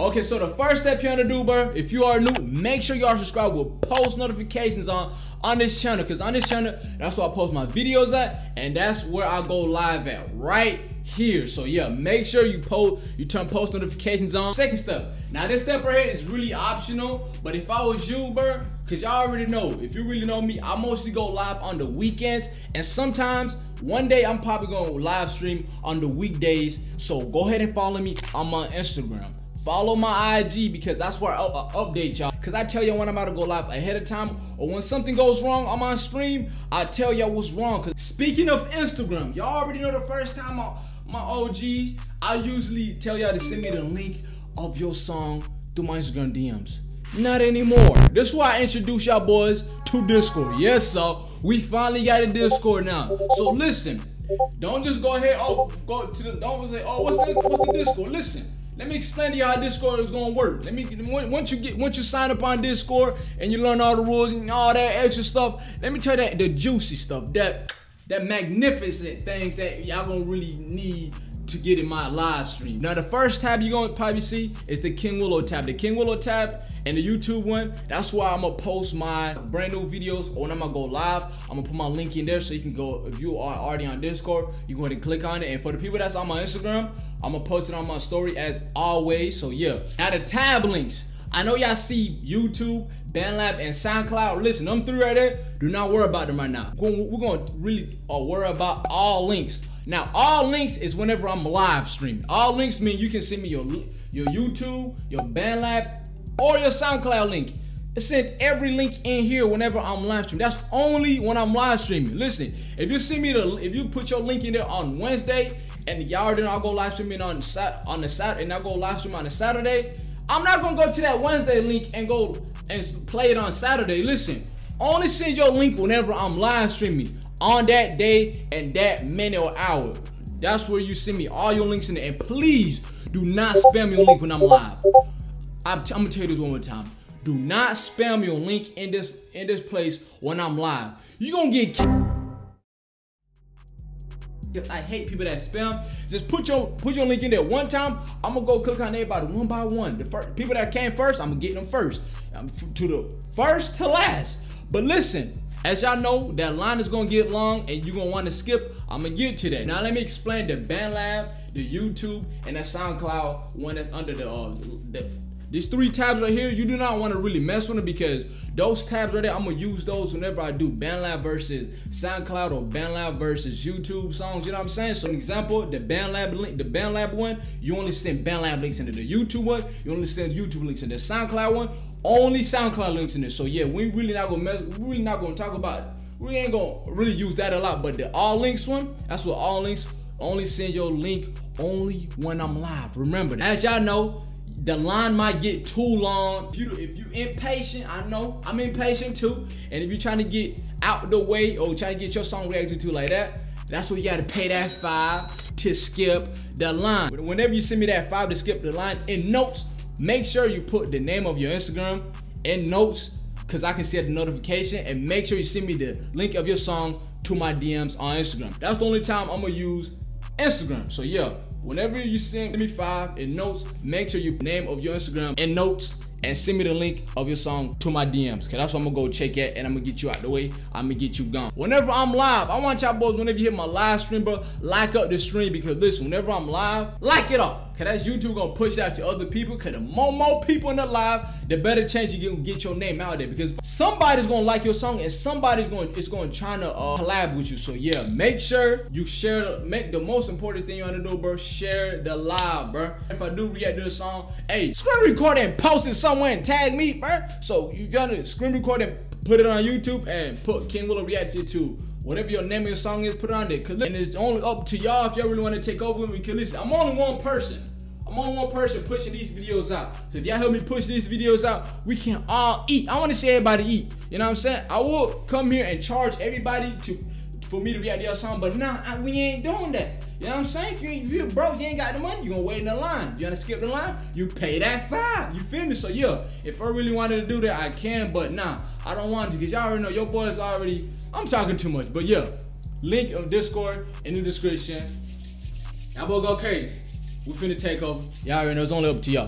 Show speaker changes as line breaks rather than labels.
Okay, so the first step you want to do, bro, if you are new, make sure you are subscribed with post notifications on on this channel. Because on this channel, that's where I post my videos at. And that's where I go live at, right here. So yeah, make sure you post, you turn post notifications on. Second step. Now this step right here is really optional. But if I was you, bro, because y'all already know, if you really know me, I mostly go live on the weekends. And sometimes, one day I'm probably going to live stream on the weekdays. So go ahead and follow me on my Instagram. Follow my IG because that's where I uh, update y'all. Cause I tell y'all when I'm about to go live ahead of time or when something goes wrong on my stream, I tell y'all what's wrong. Cause speaking of Instagram, y'all already know the first time I, my OGs, I usually tell y'all to send me the link of your song through my Instagram DMs. Not anymore. This is why I introduce y'all boys to Discord. Yes, so we finally got a Discord now. So listen, don't just go ahead. Oh, go to the. Don't say, oh, what's the what's the Discord? Listen. Let me explain to you how Discord is gonna work. Let me once you get once you sign up on Discord and you learn all the rules and all that extra stuff. Let me tell you that the juicy stuff, that that magnificent things that y'all gonna really need to get in my live stream. Now the first tab you're gonna probably see is the King Wilo tab. The King Wilo tab and the YouTube one, that's why I'm gonna post my brand new videos or when I'm gonna go live. I'm gonna put my link in there so you can go, if you are already on Discord, you go ahead and click on it. And for the people that's on my Instagram, I'm gonna post it on my story as always. So yeah, now the tab links. I know y'all see YouTube, BandLab, and SoundCloud. Listen, them three right there, do not worry about them right now. We're gonna really uh, worry about all links. Now, all links is whenever I'm live streaming. All links mean you can send me your your YouTube, your BandLab, or your SoundCloud link. Send every link in here whenever I'm live streaming. That's only when I'm live streaming. Listen, if you send me the, if you put your link in there on Wednesday, and y'all know I'll go live streaming on on the Saturday, and I'll go live stream on the Saturday. I'm not gonna go to that Wednesday link and go and play it on Saturday. Listen, only send your link whenever I'm live streaming on that day and that minute or hour. That's where you send me all your links in there. And please do not spam your link when I'm live. I'm, I'm gonna tell you this one more time. Do not spam your link in this in this place when I'm live. You gonna get I hate people that spam. Just put your put your link in there one time. I'm gonna go click on everybody one by one. The first people that came first, I'm gonna get them first. Um, to the first to last. But listen, as y'all know, that line is gonna get long and you're gonna wanna skip. I'm gonna get to that. Now let me explain the BandLab, the YouTube, and the SoundCloud one that's under the, uh, the these three tabs right here, you do not want to really mess with them because those tabs right there, I'm gonna use those whenever I do BandLab versus SoundCloud or BandLab versus YouTube songs. You know what I'm saying? So, an example, the BandLab link, the BandLab one, you only send BandLab links into the YouTube one. You only send YouTube links into the SoundCloud one. Only SoundCloud links in there. So yeah, we really not gonna mess. We really not gonna talk about. It. We ain't gonna really use that a lot. But the all links one, that's what all links. Only send your link only when I'm live. Remember, that. as y'all know, the line might get too long. If you if you impatient, I know I'm impatient too. And if you're trying to get out the way or trying to get your song reacted to like that, that's what you gotta pay that five to skip the line. But whenever you send me that five to skip the line in notes, make sure you put the name of your Instagram in notes because I can see the notification and make sure you send me the link of your song to my DMs on Instagram. That's the only time I'm gonna use Instagram. So yeah, whenever you send me five in notes, make sure you name of your Instagram in notes and send me the link of your song to my DMs. Cause that's what I'm gonna go check it and I'm gonna get you out the way. I'm gonna get you gone. Whenever I'm live, I want y'all boys, whenever you hit my live stream, bro, like up the stream because listen, whenever I'm live, like it up. Cause that's YouTube gonna push out to other people. Cause the more more people in the live, the better chance you can get your name out there. Because somebody's gonna like your song and somebody's gonna it's to try to uh, collab with you. So yeah, make sure you share. Make the most important thing you wanna do, bro. Share the live, bro. If I do react to the song, hey, screen record and post it somewhere and tag me, bro. So you gotta screen record and put it on YouTube and put King Wilo reacted to whatever your name of your song is, put it on there. Cause and it's only up to y'all if y'all really want to take over We can listen, I'm only one person. I'm only one person pushing these videos out. So if y'all help me push these videos out, we can all eat. I want to see everybody eat. You know what I'm saying? I will come here and charge everybody to for me to react to your song, but nah, I, we ain't doing that. You know what I'm saying? If you, if you broke, you ain't got the money, you gonna wait in the line. You wanna skip the line? You pay that five. You feel me? So yeah, if I really wanted to do that, I can, but nah, I don't want to, because y'all already know your boys already, I'm talking too much. But yeah, link of Discord in the description. Y'all boy go crazy. We finna take over. Y'all already know it's only up to y'all.